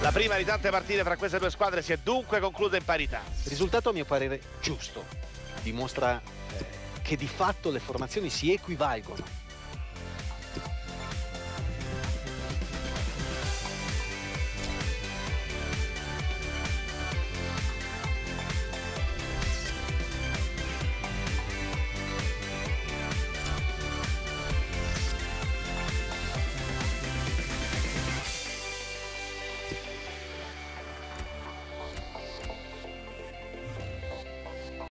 La prima di tante partite fra queste due squadre si è dunque conclusa in parità. Risultato a mio parere giusto, dimostra eh, che di fatto le formazioni si equivalgono